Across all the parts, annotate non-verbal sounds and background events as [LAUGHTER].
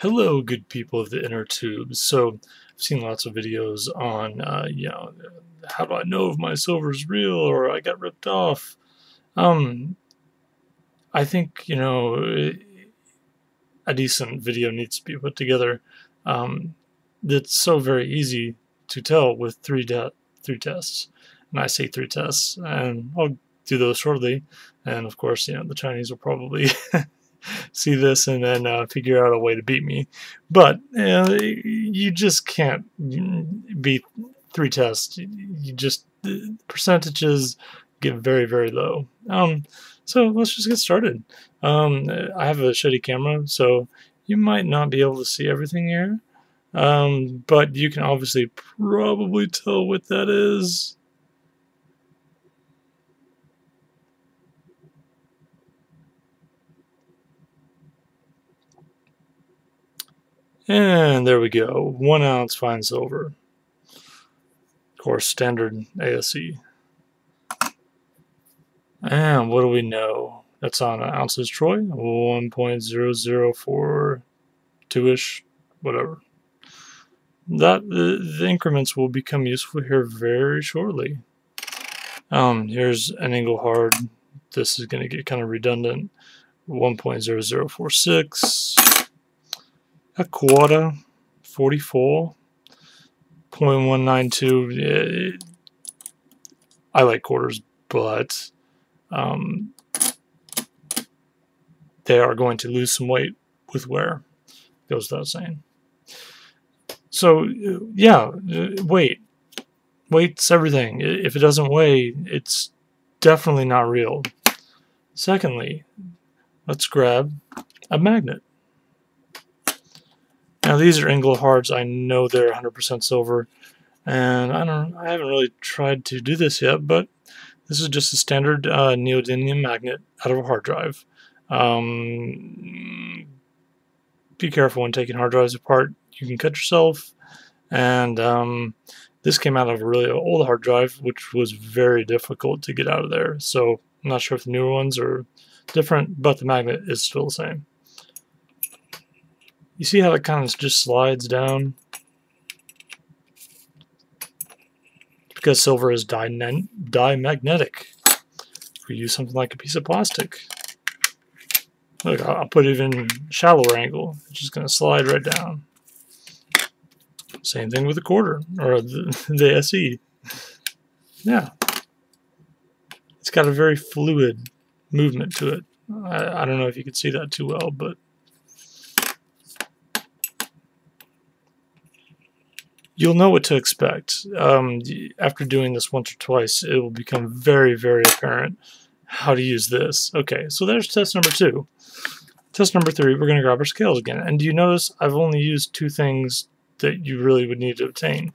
Hello, good people of the inner tubes. So, I've seen lots of videos on, uh, you know, how do I know if my silver is real or I got ripped off? Um, I think, you know, a decent video needs to be put together. Um, that's so very easy to tell with three, three tests. And I say three tests, and I'll do those shortly. And of course, you know, the Chinese will probably [LAUGHS] see this and then uh, figure out a way to beat me. But you just can't beat three tests. You just percentages get very very low. Um, so let's just get started. Um, I have a shitty camera, so you might not be able to see everything here. Um, but you can obviously probably tell what that is. And there we go, one ounce fine silver. Of course, standard ASE. And what do we know? That's on ounces Troy, 1.0042-ish, whatever. That the, the, increments will become useful here very shortly. Um, here's an Engelhard. This is going to get kind of redundant. 1.0046 a quarter, 44.192. I like quarters, but um, they are going to lose some weight with wear. Goes without saying. So, yeah, weight. Weight's everything. If it doesn't weigh, it's definitely not real. Secondly, let's grab a magnet. Now these are Engelhards. I know they're 100% silver, and I don't. I haven't really tried to do this yet, but this is just a standard uh, neodymium magnet out of a hard drive. Um, be careful when taking hard drives apart. You can cut yourself, and um, this came out of a really old hard drive, which was very difficult to get out of there. So I'm not sure if the newer ones are different, but the magnet is still the same. You see how it kind of just slides down? Because silver is diamagnetic. If we use something like a piece of plastic. Look, I'll put it in shallower angle. It's just going to slide right down. Same thing with the quarter, or the, [LAUGHS] the SE. Yeah. It's got a very fluid movement to it. I, I don't know if you can see that too well, but you'll know what to expect. Um, after doing this once or twice, it will become very, very apparent how to use this. Okay, so there's test number two. Test number three, we're going to grab our scales again. And do you notice I've only used two things that you really would need to obtain.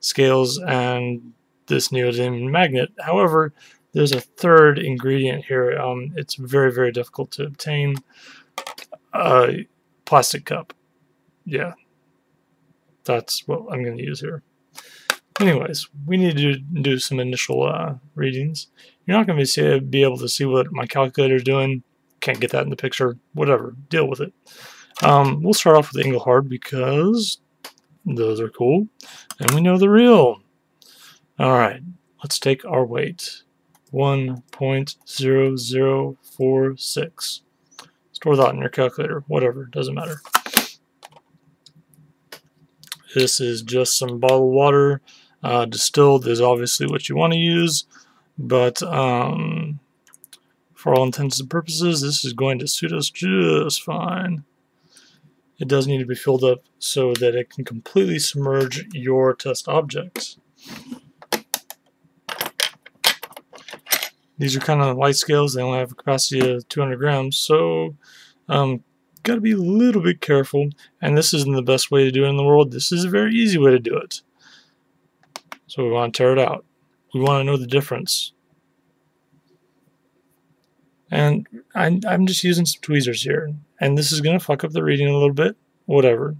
Scales and this neodymium magnet. However, there's a third ingredient here. Um, it's very, very difficult to obtain. A plastic cup. Yeah, that's what I'm going to use here. Anyways, we need to do some initial uh, readings. You're not going to be able to see what my calculator is doing. Can't get that in the picture. Whatever. Deal with it. Um, we'll start off with Engelhard because those are cool. And we know the real. Alright, let's take our weight. 1.0046. Store that in your calculator. Whatever. Doesn't matter. This is just some bottled water. Uh, distilled is obviously what you want to use, but um, for all intents and purposes, this is going to suit us just fine. It does need to be filled up so that it can completely submerge your test objects. These are kind of light scales. They only have a capacity of 200 grams, so um, got to be a little bit careful. And this isn't the best way to do it in the world. This is a very easy way to do it. So we want to tare it out. We want to know the difference. And I'm, I'm just using some tweezers here. And this is going to fuck up the reading a little bit. Whatever.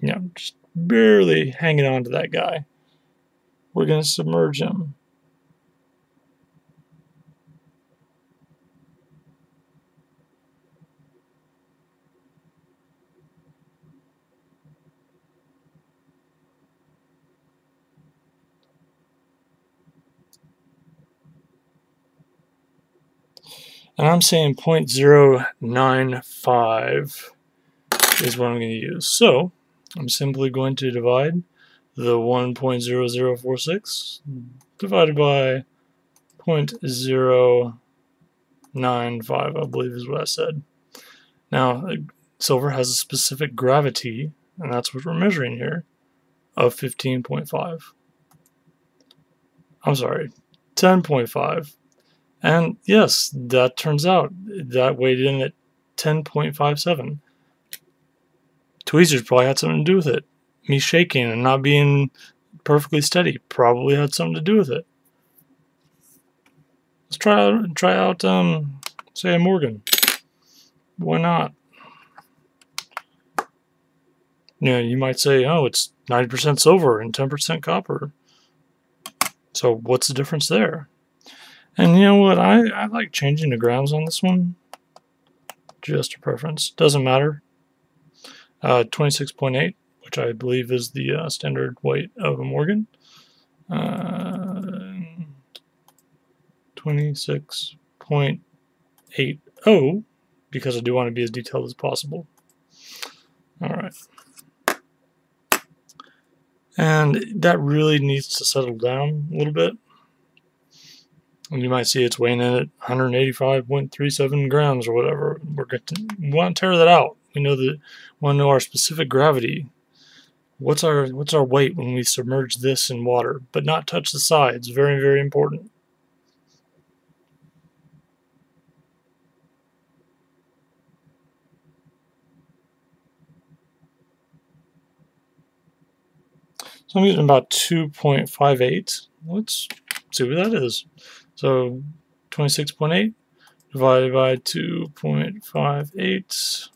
Know, just barely hanging on to that guy. We're going to submerge him. And I'm saying 0.095 is what I'm going to use. So I'm simply going to divide the 1.0046 divided by 0.095, I believe is what I said. Now, uh, silver has a specific gravity, and that's what we're measuring here, of 15.5. I'm sorry, 10.5. And yes, that turns out that weighed in at 10.57. Tweezers probably had something to do with it. Me shaking and not being perfectly steady probably had something to do with it. Let's try out, try out, um, say a Morgan. Why not? Know, you might say, oh, it's 90% silver and 10% copper. So what's the difference there? And you know what? I, I like changing the grounds on this one. Just a preference. Doesn't matter. Uh, 26.8, which I believe is the uh, standard weight of a Morgan. Uh, 26.80, because I do want to be as detailed as possible. All right. And that really needs to settle down a little bit. And you might see it's weighing in at 185.37 grams or whatever. We're going to want to tare that out. We know that we want to know our specific gravity. What's our what's our weight when we submerge this in water, but not touch the sides? Very very important. So I'm getting about 2.58. Let's see what that is. So 26.8 divided by 2.58,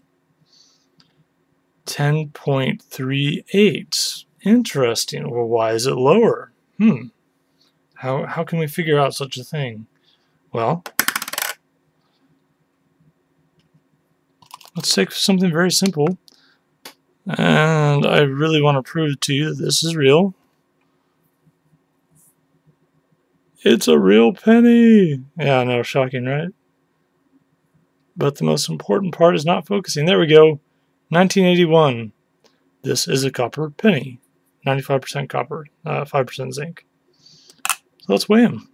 10.38. Interesting. Well, why is it lower? Hmm. How, how can we figure out such a thing? Well, let's take something very simple and I really want to prove to you that this is real. It's a real penny! Yeah, I know, shocking, right? But the most important part is not focusing. There we go. 1981. This is a copper penny. 95% copper, uh, 5% zinc. So let's weigh them.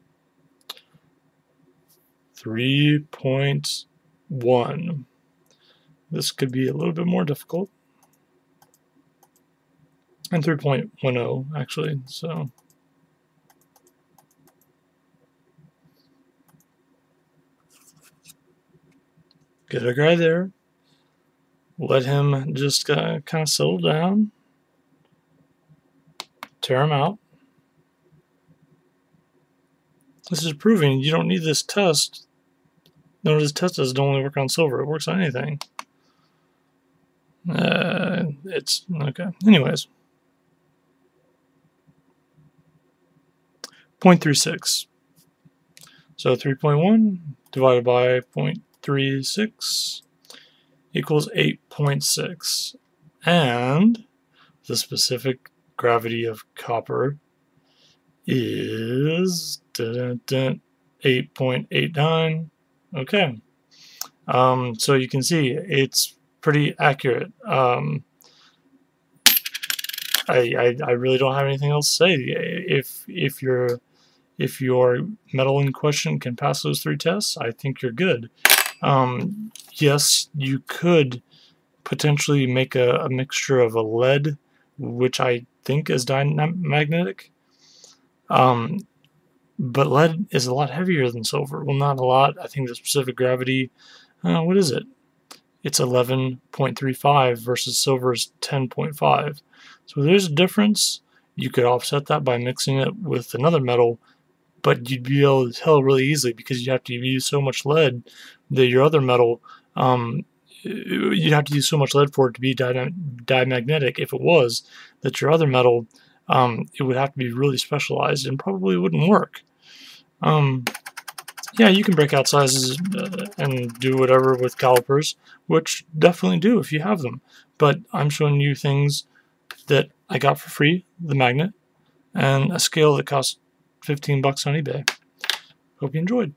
3.1. This could be a little bit more difficult and 3.10 actually so get a guy there. Let him just uh, kind of settle down. Tare him out. This is proving you don't need this test. No this test doesn't only work on silver. It works on anything. Uh, it's okay. Anyways. 0.36. So 3.1 divided by 0.36 equals 8.6. And the specific gravity of copper is 8.89. Okay. Um, so you can see it's pretty accurate. Um, I, I, I really don't have anything else to say. If if you're if your metal in question can pass those three tests, I think you're good. Um, yes, you could potentially make a, a, mixture of a lead, which I think is diamagnetic. Um, but lead is a lot heavier than silver. Well, not a lot. I think the specific gravity, uh, what is it? It's 11.35 versus silver's 10.5. So there's a difference. You could offset that by mixing it with another metal but you'd be able to tell really easily because you have to use so much lead that your other metal, um, you'd have to use so much lead for it to be di diamagnetic. If it was, that your other metal, um, it would have to be really specialized and probably wouldn't work. Um, yeah, you can break out sizes uh, and do whatever with calipers, which definitely do if you have them. But I'm showing you things that I got for free, the magnet, and a scale that costs 15 bucks on eBay. Hope you enjoyed.